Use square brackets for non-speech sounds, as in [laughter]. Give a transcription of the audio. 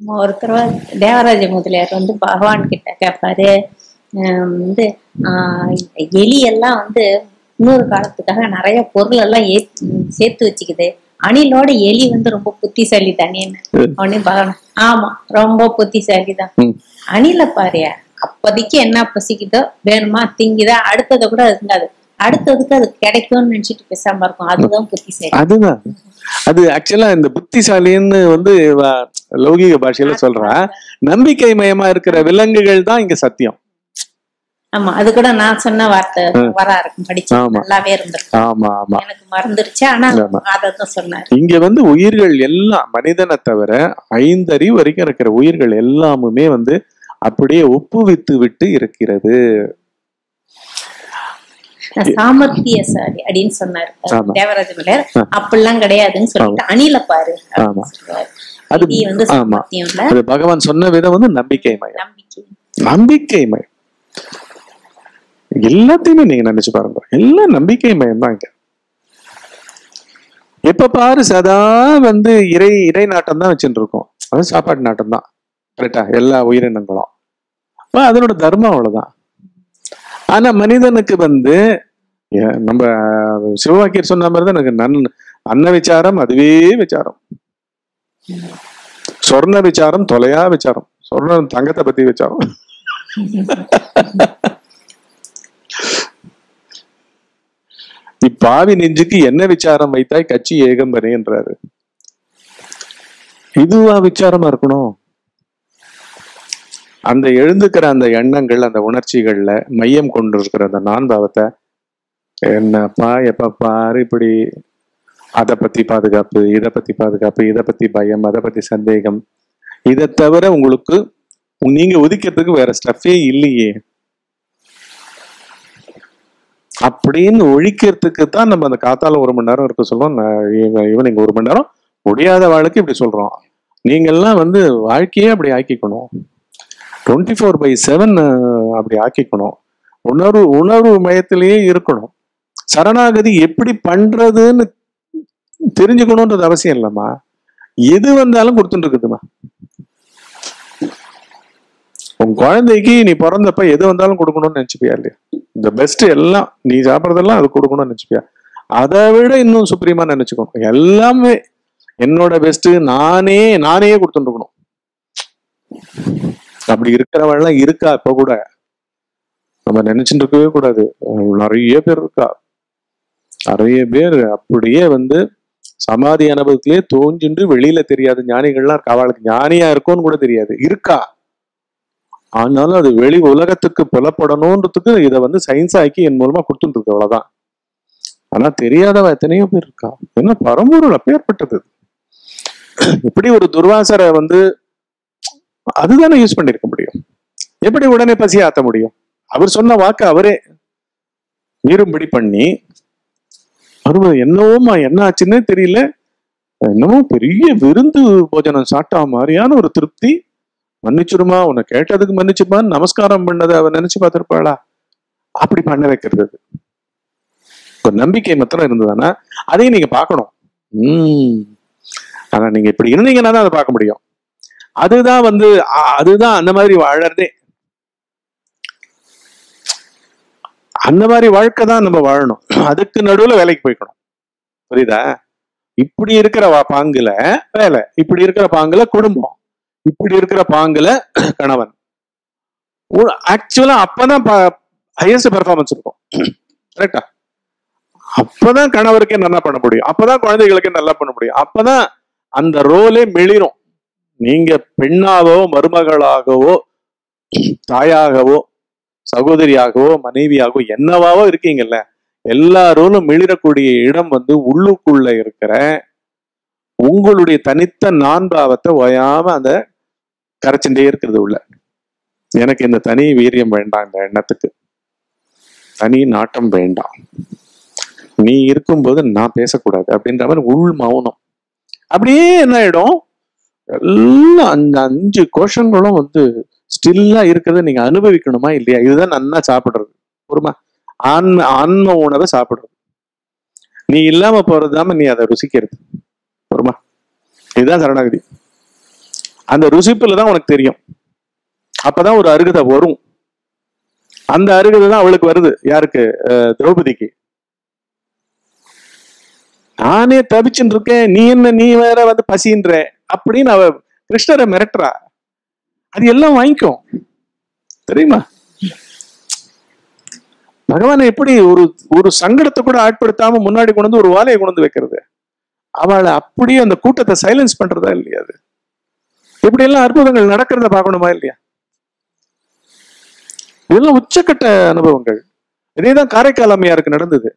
ஒருத்தர் தேவராஜ முதலியார் வந்து பகவான் கிட்ட கேட்பாரு வந்து ஆஹ் எலி எல்லாம் வந்து இன்னொரு காலத்துக்காக நிறைய பொருள் எல்லாம் ஏ- சேர்த்து வச்சுக்குது. அணிலோட எலி வந்து ரொம்ப புத்திசாலி தானேன்னு உடனே பகவான். ஆமா ரொம்ப புத்திசாலி தான். அணில பாரியா அப்போதைக்கு என்ன பசிக்குதோ வேணுமா திங்குதா அடுத்ததை கூட அதுங்காது அடுத்ததுக்கு அது கிடைக்கும்னு நினைச்சிட்டு பேசாம இருக்கும். அதுதான் புத்திசாலி. அதுதான். அது ஆக்சுவலா இந்த புத்திசாலின்னு வந்து லௌகிக பாஷையில சொல்றா நம்பிக்கை மயமா இருக்கிற விலங்குகள் தான் இங்க சத்தியம். ஆமா அது கூட நான் சொன்ன வார்த்தை வரா இருக்கும் படிச்சு. நல்லாவே இருந்திருக்கும். ஆமா ஆமா. எனக்கு மறந்துருச்சு ஆனா ஆமா. அததான் சொன்னாரு. இங்க வந்து உயிர்கள் எல்லாம் மனிதனை தவிர ஐந்தறிவு வரைக்கும் இருக்கிற உயிர்கள் எல்லாமுமே வந்து அப்படியே ஒப்புவித்து விட்டு இருக்கிறது. சாமர்த்தியசாலி அப்படின்னு சொன்னாரு. தேவராஜ மலர் அப்படிலாம் கிடையாதுன்னு சொல்லிட்டு அணில பாரு. அது வந்து ஆமா. அது பகவான் சொன்ன விதம் வந்து நம்பிக்கை மயம். நம்பிக்கை. மயம். எல்லாத்தையுமே நீங்க நினைச்சு பாருங்க. எல்லாம் நம்பிக்கை மயம் தான் இங்க. எப்ப பாரு சதா வந்து இறை இறை நாட்டம் தான் வச்சுட்டு இருக்கோம். அது சாப்பாட்டு நாட்டம் தான். கரெக்டா எல்லா உயிரினங்களும். அதனோட தர்மம் அவ்வளவுதான். ஆனா மனிதனுக்கு வந்து நம்ம சிவவாக்கியர் சொன்ன மாதிரி தான் எனக்கு நன் அன்ன விசாரம் அதுவே விசாரம். சொர்ண விசாரம் தொலையா விசாரம். சொர்ணம் தங்கத்தை பத்தி விசாரம். இப்பாவி நெஞ்சுக்கு என்ன விசாரம் வைத்தாய்? கட்சி ஏகம் என்றாரு இதுவா விசாரமா இருக்கணும்? அந்த எழுந்துக்கிற அந்த எண்ணங்கள் அந்த உணர்ச்சிகள்ல மையம் கொண்டு இருக்கிற அந்த நான் பாவத்தை என்னப்பா எப்ப பாரு இப்படி அதை பத்தி பாதுகாப்பு இதை பத்தி பாதுகாப்பு இதை பத்தி பயம் அதை பத்தி சந்தேகம். இதை தவிர உங்களுக்கு நீங்க ஒதுக்கிறதுக்கு வேற ஸ்டஃபே இல்லையே. அப்படின்னு ஒழிக்கிறதுக்கு தான் நம்ம அந்த காத்தால ஒரு மணி நேரம் இருக்க சொல்றோம். ஈவினிங் ஒரு மணி நேரம் முடியாத வாழ்க்கை இப்படி சொல்றோம் நீங்கெல்லாம் வந்து வாழ்க்கையே அப்படி ஆக்கிக்கணும். டுவெண்ட்டி ஃபோர் பை செவன் அப்படி ஆக்கிக்கணும். உணர்வு உணர்வு மயத்திலேயே இருக்கணும். சரணாகதி எப்படி பண்றதுன்னு தெரிஞ்சுக்கணுன்றது அவசியம் இல்லைம்மா. எது வந்தாலும் கொடுத்துட்டு இருக்குதுமா உன் குழந்தைக்கு நீ பிறந்தப்ப எது வந்தாலும் கொடுக்கணும்னு நினச்சிப்பியா இல்லையா? இந்த பெஸ்ட் எல்லாம் நீ சாப்பிட்றதெல்லாம் அது கொடுக்கணும்னு நினச்சிப்பியா? அதை விட இன்னும் சுப்ரீமா நினைச்சுக்கணும். எல்லாமே என்னோட பெஸ்ட் நானே நானே கொடுத்துட்டு இருக்கணும் அப்படி இருக்கிறவெல்லாம் இருக்கா இப்ப கூட? நம்ம நினைச்சுட்டு இருக்கவே கூடாது. நிறைய பேர் இருக்கா? நிறைய பேர் அப்படியே வந்து சமாதி அனுபவத்திலேயே தோன்றின்று வெளியில தெரியாது. ஞானிகள்லாம் இருக்கா? அவளுக்கு ஞானியா இருக்கும்னு கூட தெரியாது. இருக்கா? ஆனாலும் அது வெளி உலகத்துக்கு புலப்படணுன்றதுக்கு இதை வந்து சயின்ஸ் ஆக்கி என் மூலமா கொடுத்துட்டு இருக்கு அவ்வளவுதான். ஆனா தெரியாதவ எத்தனையோ பேர் இருக்கா? என்ன பரம்பூரில் அப்பேற்பட்டது. இப்படி ஒரு துர்வாசரை வந்து அதுதானே யூஸ் பண்ணிருக்க முடியும். எப்படி உடனே பசி ஆத்த முடியும்? அவர் சொன்ன வாக்கு அவரே மீறும்படி பண்ணி அருமை என்னவோமா என்ன ஆச்சுன்னே தெரியல. என்னமோ பெரிய விருந்து போஜனம் சாப்பிட்டா மாதிரியான ஒரு திருப்தி. மன்னிச்சிருமா உன்னை கேட்டதுக்கு மன்னிச்சுப்பான்னு நமஸ்காரம் பண்ணதை அவன் நினைச்சு பார்த்திருப்பாளா? அப்படி பண்ண வைக்கிறது. ஒரு நம்பிக்கை மாத்திரம் இருந்ததுன்னா அதையும் நீங்க பார்க்கணும். உம் ஆனா நீங்க இப்படி இருந்தீங்கன்னா தான் அதை பார்க்க முடியும். அதுதான் வந்து அதுதான் அந்த மாதிரி வாழறதே. அந்த மாதிரி வாழ்க்கை தான் நம்ம வாழணும். [clears throat] அதுக்கு நடுவுல வேலைக்கு போய்க்கணும். புரியுதா? இப்படி இருக்கிற பாங்குல வேலை. இப்படி இருக்கிற பாங்குல குடும்பம். இப்படி இருக்கிற பாங்குல [clears throat] கணவன். ஆக்சுவலா அப்பதான் ஹையஸ்ட் பெர்ஃபார்மன்ஸ் இருக்கும். [clears throat] கரெக்டா அப்பதான் கணவருக்கே நல்லா பண்ண முடியும். அப்பதான் குழந்தைகளுக்கே நல்லா பண்ண முடியும். அப்பதான் அந்த ரோலே மெளிரும். நீங்க பெண்ணாகவோ மருமகளாகவோ தாயாகவோ சகோதரியாகவோ மனைவியாகவோ என்னவாவோ இருக்கீங்கல்ல எல்லாரோலும் மிளிரக்கூடிய இடம் வந்து உள்ளுக்குள்ள இருக்கிற உங்களுடைய தனித்த நான்பாவத்தை ஓயாம அந்த கரைச்சுட்டே இருக்கிறது உள்ள. எனக்கு இந்த தனி வீரியம் வேண்டாம் இந்த எண்ணத்துக்கு. தனி நாட்டம் வேண்டாம். நீ இருக்கும்போது நான் பேசக்கூடாது அப்படின்ற மாதிரி உள் மௌனம். அப்படியே என்ன ஆயிடும்? எல்லாம் அந்த அஞ்சு கோஷங்களும் வந்து ஸ்டில்லா இருக்கிறத நீங்க அனுபவிக்கணுமா இல்லையா? இதுதான் நன்னா சாப்பிடுறது. ஒருமா ஆன்ம ஆன்ம உணவை சாப்பிடுறது. நீ இல்லாம போறதாம நீ அதை ருசிக்கிறது. ஒருமா இதுதான் சரணாகதி. அந்த ருசிப்புல தான் உனக்கு தெரியும். அப்பதான் ஒரு அருகதை வரும். அந்த அருகதை தான் அவளுக்கு வருது. யாருக்கு? திரௌபதிக்கு. நானே தவிச்சுட்டு இருக்கேன் நீ என்ன நீ வேற வந்து பசின்ற அப்படின்னு அவ கிருஷ்ணரை மிரட்டுறா. அது எல்லாம் வாங்கிக்கும். தெரியுமா? பகவானை எப்படி ஒரு ஒரு சங்கடத்தை கூட ஆட்படுத்தாம முன்னாடி கொண்டு வந்து ஒரு வாலையை கொண்டு வந்து வைக்கிறது? அவளை அப்படியே அந்த கூட்டத்தை சைலன்ஸ் பண்றதா இல்லையா அது? இப்படி எல்லாம் அற்புதங்கள் நடக்கிறத பார்க்கணுமா இல்லையா? இதெல்லாம் உச்சக்கட்ட அனுபவங்கள். இதேதான் காரைக்கால் அம்மையாருக்கு நடந்தது.